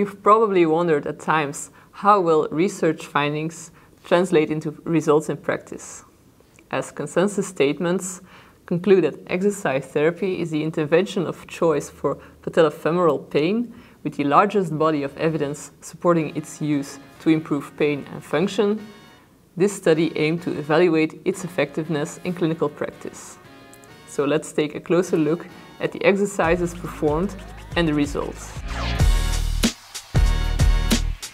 You've probably wondered at times how will research findings translate into results in practice. As consensus statements conclude that exercise therapy is the intervention of choice for patellofemoral pain with the largest body of evidence supporting its use to improve pain and function, this study aimed to evaluate its effectiveness in clinical practice. So let's take a closer look at the exercises performed and the results.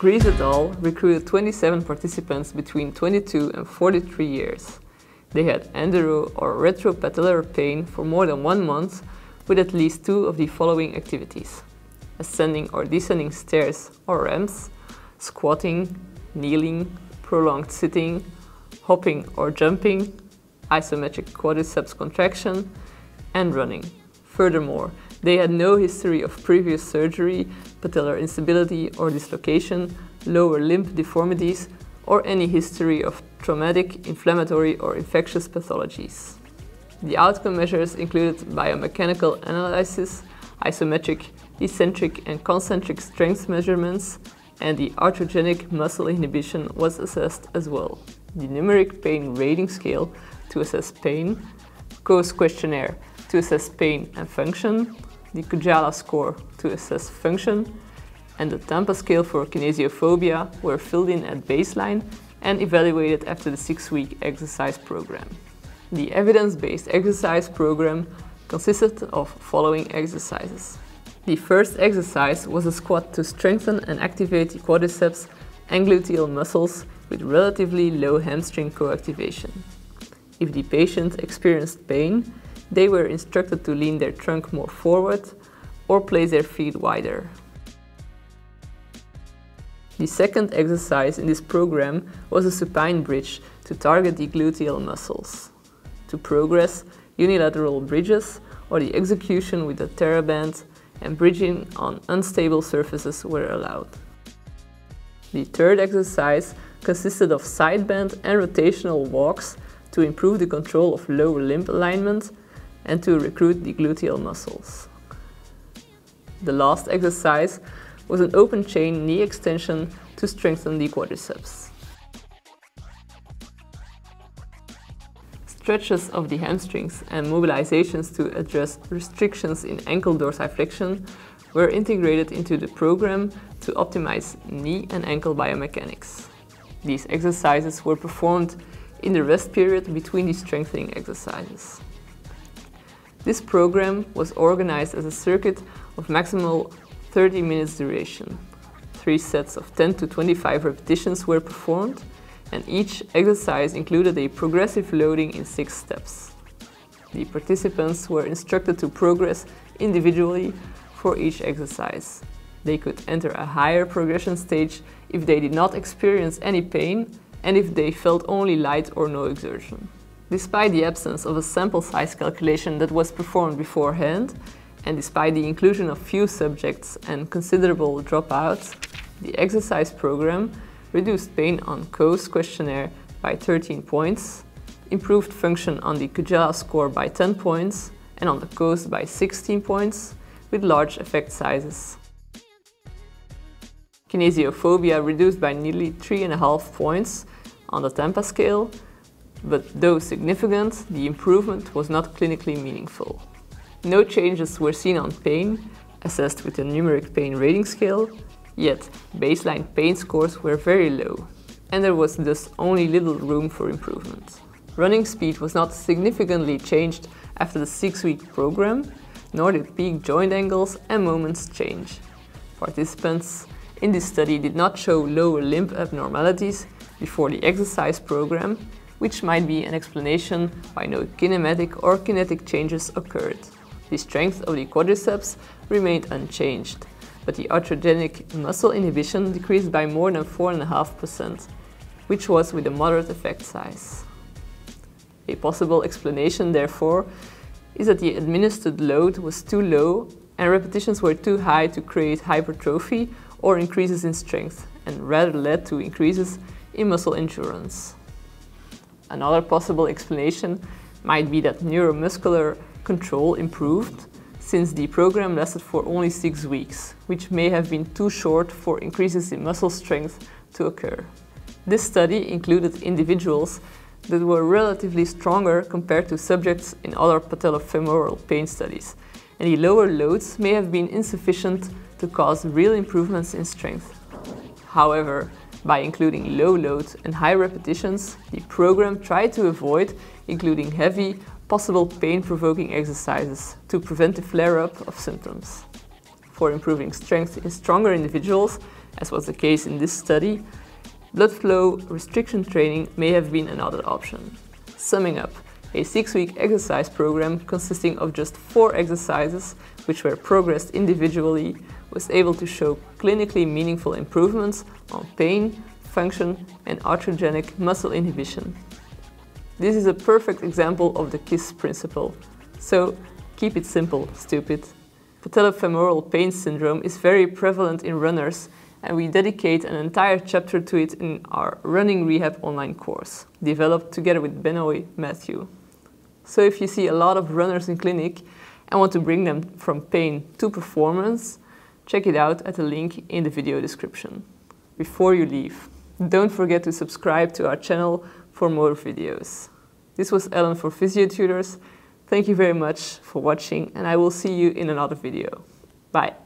Greaves et al. recruited 27 participants between 22 and 43 years. They had enduro or retropatellar pain for more than one month with at least two of the following activities. Ascending or descending stairs or ramps, squatting, kneeling, prolonged sitting, hopping or jumping, isometric quadriceps contraction, and running. Furthermore, they had no history of previous surgery, patellar instability or dislocation, lower limb deformities, or any history of traumatic, inflammatory, or infectious pathologies. The outcome measures included biomechanical analysis, isometric, eccentric, and concentric strength measurements, and the arthrogenic muscle inhibition was assessed as well. The numeric pain rating scale to assess pain, COAST questionnaire to assess pain and function, the Kujala score to assess function, and the Tampa scale for kinesiophobia were filled in at baseline and evaluated after the six-week exercise program. The evidence-based exercise program consisted of following exercises. The first exercise was a squat to strengthen and activate the quadriceps and gluteal muscles with relatively low hamstring coactivation. If the patient experienced pain, they were instructed to lean their trunk more forward or place their feet wider. The second exercise in this program was a supine bridge to target the gluteal muscles. To progress, unilateral bridges or the execution with a TheraBand and bridging on unstable surfaces were allowed. The third exercise consisted of sideband and rotational walks to improve the control of lower limb alignment and to recruit the gluteal muscles. The last exercise was an open chain knee extension to strengthen the quadriceps. Stretches of the hamstrings and mobilizations to address restrictions in ankle dorsiflexion were integrated into the program to optimize knee and ankle biomechanics. These exercises were performed in the rest period between the strengthening exercises. This program was organized as a circuit of maximal 30 minutes duration. Three sets of 10 to 25 repetitions were performed and each exercise included a progressive loading in six steps. The participants were instructed to progress individually for each exercise. They could enter a higher progression stage if they did not experience any pain and if they felt only light or no exertion. Despite the absence of a sample size calculation that was performed beforehand, and despite the inclusion of few subjects and considerable dropouts, the exercise program reduced pain on COAST questionnaire by 13 points, improved function on the Kujala score by 10 points, and on the COAST by 16 points, with large effect sizes. Kinesiophobia reduced by nearly 3.5 points on the Tampa scale, but though significant, the improvement was not clinically meaningful. No changes were seen on pain, assessed with a numeric pain rating scale, yet baseline pain scores were very low, and there was thus only little room for improvement. Running speed was not significantly changed after the six-week program, nor did peak joint angles and moments change. Participants in this study did not show lower limb abnormalities before the exercise program, which might be an explanation why no kinematic or kinetic changes occurred. The strength of the quadriceps remained unchanged, but the arthrogenic muscle inhibition decreased by more than 4.5%, which was with a moderate effect size. A possible explanation, therefore, is that the administered load was too low and repetitions were too high to create hypertrophy or increases in strength, and rather led to increases in muscle endurance. Another possible explanation might be that neuromuscular control improved, since the program lasted for only six weeks, which may have been too short for increases in muscle strength to occur. This study included individuals that were relatively stronger compared to subjects in other patellofemoral pain studies, and the lower loads may have been insufficient to cause real improvements in strength. However, by including low loads and high repetitions, the program tried to avoid including heavy, possible pain-provoking exercises to prevent the flare-up of symptoms. For improving strength in stronger individuals, as was the case in this study, blood flow restriction training may have been another option. Summing up, a six-week exercise program consisting of just four exercises, which were progressed individually, was able to show clinically meaningful improvements on pain, function and arthrogenic muscle inhibition. This is a perfect example of the KISS principle. So keep it simple, stupid. Patellofemoral pain syndrome is very prevalent in runners and we dedicate an entire chapter to it in our Running Rehab online course, developed together with Benoy Matthew. So if you see a lot of runners in clinic and want to bring them from pain to performance, check it out at the link in the video description. Before you leave, don't forget to subscribe to our channel for more videos. This was Ellen for PhysioTutors. Thank you very much for watching and I will see you in another video. Bye.